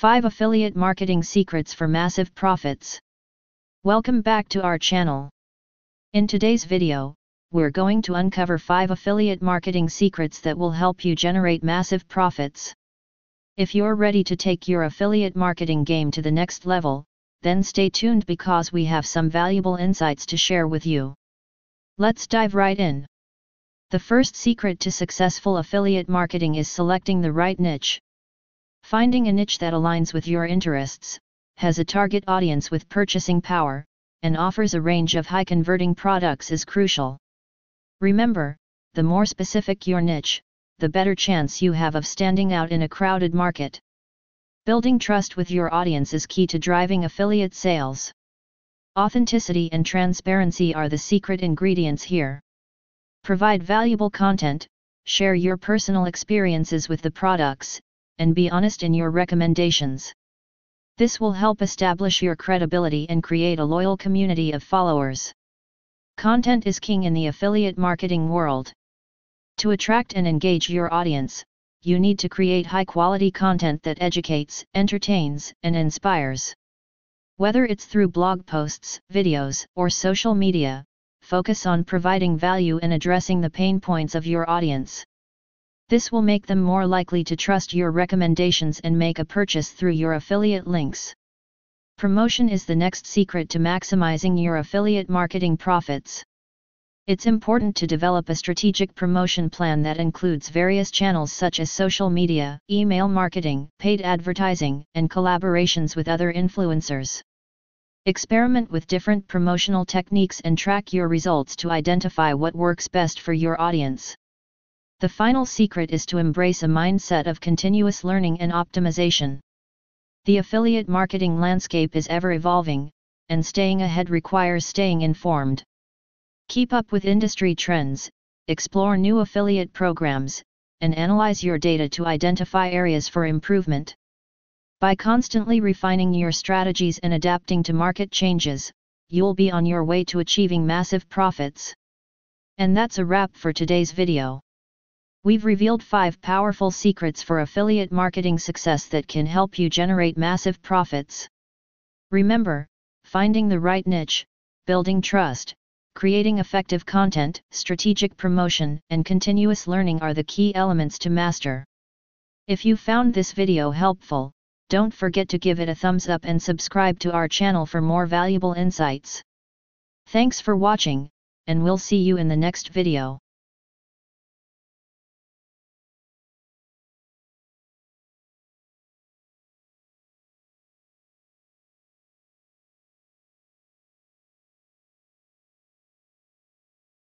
5 Affiliate Marketing Secrets for Massive Profits. Welcome back to our channel. In today's video, we're going to uncover 5 affiliate marketing secrets that will help you generate massive profits. If you're ready to take your affiliate marketing game to the next level, then stay tuned because we have some valuable insights to share with you. Let's dive right in. The first secret to successful affiliate marketing is selecting the right niche. Finding a niche that aligns with your interests, has a target audience with purchasing power, and offers a range of high converting products is crucial. Remember, the more specific your niche, the better chance you have of standing out in a crowded market. Building trust with your audience is key to driving affiliate sales. Authenticity and transparency are the secret ingredients here. Provide valuable content, share your personal experiences with the products, and be honest in your recommendations. This will help establish your credibility and create a loyal community of followers. Content is king in the affiliate marketing world. To attract and engage your audience, you need to create high quality content that educates, entertains, and inspires. Whether it's through blog posts, videos, or social media, focus on providing value and addressing the pain points of your audience. This will make them more likely to trust your recommendations and make a purchase through your affiliate links. Promotion is the next secret to maximizing your affiliate marketing profits. It's important to develop a strategic promotion plan that includes various channels such as social media, email marketing, paid advertising, and collaborations with other influencers. Experiment with different promotional techniques and track your results to identify what works best for your audience. The final secret is to embrace a mindset of continuous learning and optimization. The affiliate marketing landscape is ever evolving, and staying ahead requires staying informed. Keep up with industry trends, explore new affiliate programs, and analyze your data to identify areas for improvement. By constantly refining your strategies and adapting to market changes, you'll be on your way to achieving massive profits. And that's a wrap for today's video. We've revealed 5 powerful secrets for affiliate marketing success that can help you generate massive profits. Remember, finding the right niche, building trust, creating effective content, strategic promotion, and continuous learning are the key elements to master. If you found this video helpful, don't forget to give it a thumbs up and subscribe to our channel for more valuable insights. Thanks for watching, and we'll see you in the next video.